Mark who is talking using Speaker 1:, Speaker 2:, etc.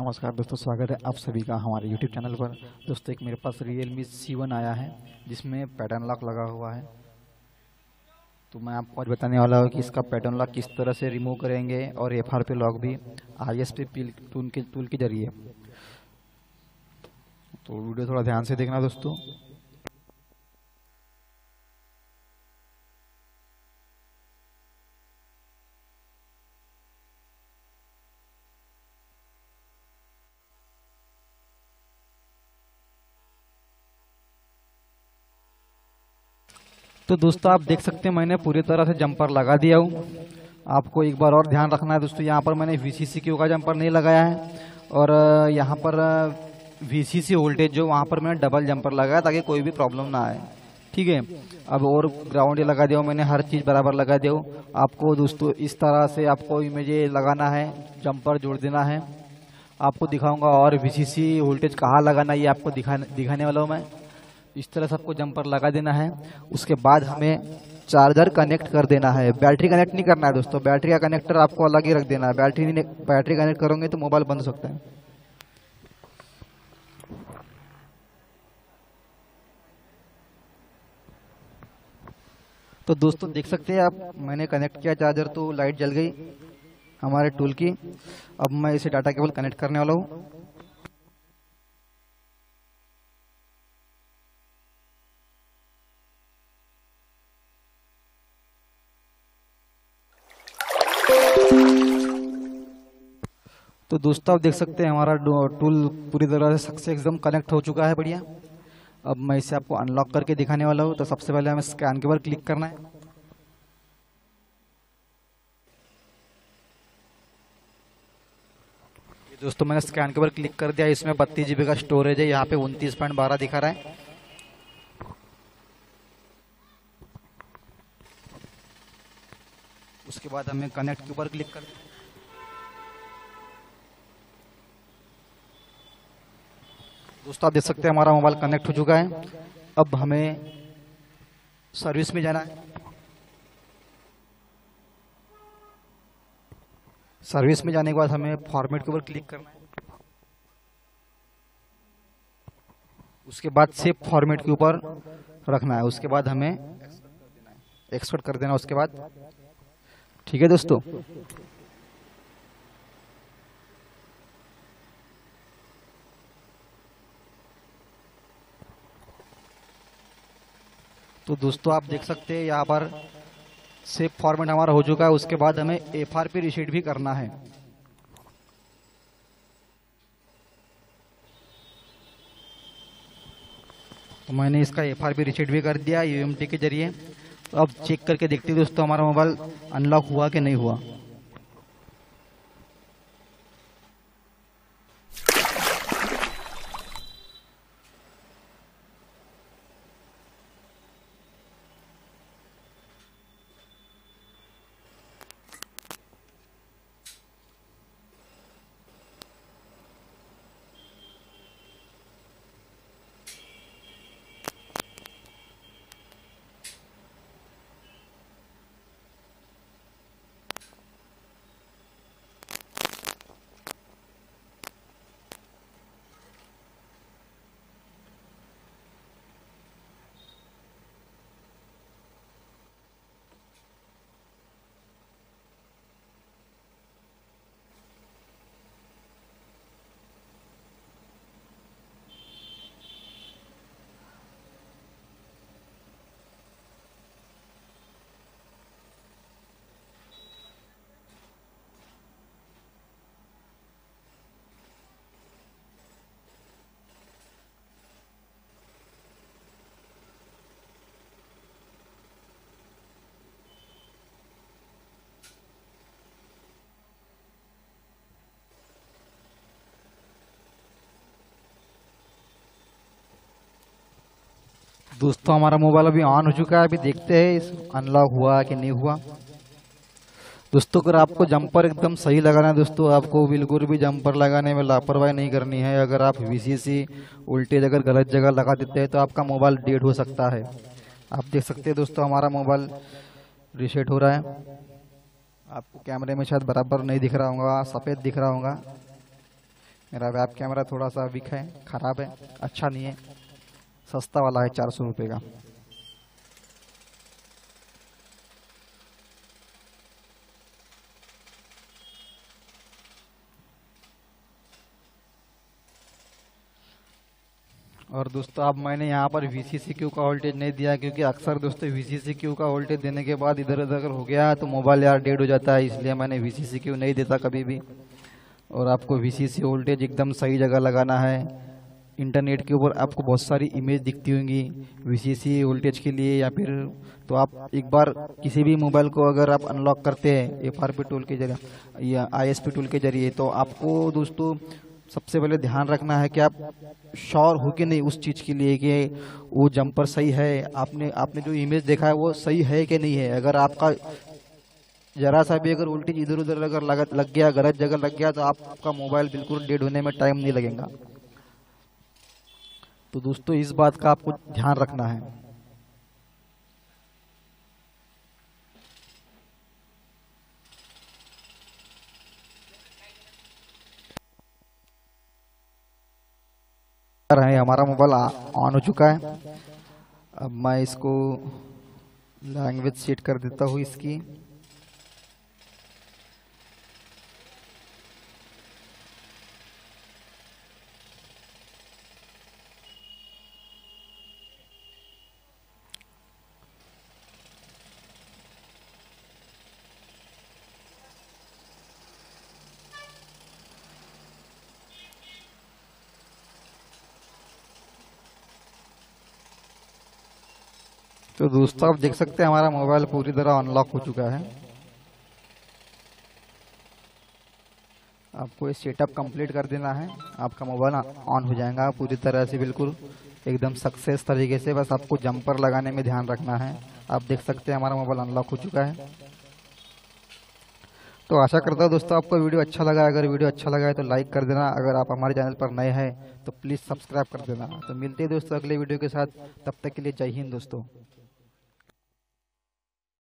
Speaker 1: नमस्कार दोस्तों, स्वागत है आप सभी का हमारे YouTube चैनल पर। दोस्तों, एक मेरे पास रियल Realme C1 आया है, जिसमें पैटर्न लॉक लगा हुआ है। तो मैं आपको आज बताने वाला हूँ कि इसका पैटर्न लॉक किस तरह से रिमूव करेंगे और एफ़ आर पी लॉक भी आई एस पी टूल के टूल के ज़रिए। तो वीडियो थोड़ा ध्यान से देखना दोस्तों। तो दोस्तों, आप देख सकते हैं, मैंने पूरी तरह से जंपर लगा दिया हूँ। आपको एक बार और ध्यान रखना है दोस्तों, यहाँ पर मैंने वी सी का जंपर नहीं लगाया है। और यहाँ पर वी वोल्टेज जो वहाँ पर मैंने डबल जंपर लगाया ताकि कोई भी प्रॉब्लम ना आए। ठीक है? अब और ग्राउंड लगा दिया मैंने हर चीज़ बराबर लगा दिया आपको दोस्तों, इस तरह से आपको इमेज लगाना है जंपर जोड़ देना है। आपको दिखाऊँगा और वीसीसी वोल्टेज कहाँ लगाना ये आपको दिखाने दिखाने वाला हूँ मैं। इस तरह से आपको जंपर लगा देना है। उसके बाद हमें चार्जर कनेक्ट कर देना है। बैटरी कनेक्ट नहीं करना है दोस्तों, बैटरी का कनेक्टर आपको अलग ही रख देना है। बैटरी नहीं, बैटरी कनेक्ट करोगे तो मोबाइल बंद हो सकता है। तो दोस्तों देख सकते हैं आप, मैंने कनेक्ट किया चार्जर तो लाइट जल गई हमारे टूल की। अब मैं इसे डाटा केबल कनेक्ट करने वाला हूँ। तो दोस्तों, आप देख सकते हैं हमारा टूल पूरी तरह से सक्सेस एकदम कनेक्ट हो चुका है, बढ़िया। अब मैं इसे आपको अनलॉक करके दिखाने वाला हूँ। तो सबसे पहले हमें स्कैन के ऊपर क्लिक करना है। दोस्तों, मैंने स्कैन के ऊपर क्लिक कर दिया। इसमें बत्तीस जीबी का स्टोरेज है। यहाँ पे उनतीस पॉइंट बारह दिखा रहा है। उसके बाद हमें कनेक्ट के ऊपर क्लिक कर दोस्तों, आप देख सकते हैं हमारा मोबाइल कनेक्ट हो चुका है। अब हमें सर्विस में जाना है। सर्विस में जाने के बाद हमें फॉर्मेट के ऊपर क्लिक करना है। उसके बाद सेव फॉर्मेट के ऊपर रखना है। उसके बाद हमें एक्सपोर्ट कर देना उसके बाद। ठीक है दोस्तों? तो दोस्तों, आप देख सकते हैं, यहाँ पर सेफ़ फॉर्मेट हमारा हो चुका है। उसके बाद हमें एफ़ आर पी रिसीट भी करना है। तो मैंने इसका एफ़ आर पी रिसीट भी कर दिया यूएमटी के ज़रिए। तो अब चेक करके देखते हैं दोस्तों, हमारा मोबाइल अनलॉक हुआ कि नहीं हुआ। दोस्तों, हमारा मोबाइल अभी ऑन हो चुका है। अभी देखते हैं इस अनलॉक हुआ कि नहीं हुआ। दोस्तों, अगर आपको जंपर एकदम सही लगाना है, दोस्तों, आपको बिल्कुल भी जंपर लगाने में लापरवाही नहीं करनी है। अगर आप वीसीसी उल्टे अगर गलत जगह लगा देते हैं तो आपका मोबाइल डेड हो सकता है। आप देख सकते हैं दोस्तों, हमारा मोबाइल रिसेट हो रहा है। आपको कैमरे में शायद बराबर नहीं दिख रहा होगा, सफ़ेद दिख रहा होगा। मेरा वेब कैमरा थोड़ा सा वीक है, ख़राब है अच्छा नहीं है। सस्ता वाला है, चार सौ रुपये का। और दोस्तों, अब मैंने यहाँ पर वी का वोल्टेज नहीं दिया, क्योंकि अक्सर दोस्तों वी का वोल्टेज देने के बाद इधर उधर हो गया तो मोबाइल यार डेड हो जाता है, इसलिए मैंने वी नहीं देता कभी भी। और आपको वी सी वोल्टेज एकदम सही जगह लगाना है। इंटरनेट के ऊपर आपको बहुत सारी इमेज दिखती होंगी वी सी वोल्टेज के लिए या फिर तो आप एक बार किसी भी मोबाइल को अगर आप अनलॉक करते हैं एफ़ आर पी टूल के ज़रिए या आई एस पी टूल के ज़रिए तो आपको दोस्तों सबसे पहले ध्यान रखना है कि आप श्योर हो कि नहीं उस चीज़ के लिए कि वो जंपर सही है, आपने आपने जो इमेज देखा है वो सही है कि नहीं है। अगर आपका जरा सा भी अगर वोल्टेज इधर उधर अगर लग गया गलत जगह लग गया तो आपका मोबाइल बिल्कुल डेड होने में टाइम नहीं लगेगा। तो दोस्तों, इस बात का आपको ध्यान रखना है। है हमारा मोबाइल ऑन हो चुका है। अब मैं इसको लैंग्वेज सेट कर देता हूँ इसकी। तो दोस्तों, आप देख सकते हैं हमारा मोबाइल पूरी तरह अनलॉक हो चुका है। आपको ये सेटअप कंप्लीट कर देना है। आपका मोबाइल ऑन हो जाएगा पूरी तरह से, बिल्कुल एकदम सक्सेस तरीके से। बस आपको जंपर लगाने में ध्यान रखना है। आप देख सकते हैं हमारा मोबाइल अनलॉक हो चुका है। तो आशा करता हूँ दोस्तों, आपको वीडियो अच्छा लगा। अगर वीडियो अच्छा लगा है तो लाइक कर देना। अगर आप हमारे चैनल पर नए हैं तो प्लीज़ सब्सक्राइब कर देना। तो मिलते हैं दोस्तों अगले वीडियो के साथ। तब तक के लिए जय हिंद दोस्तों।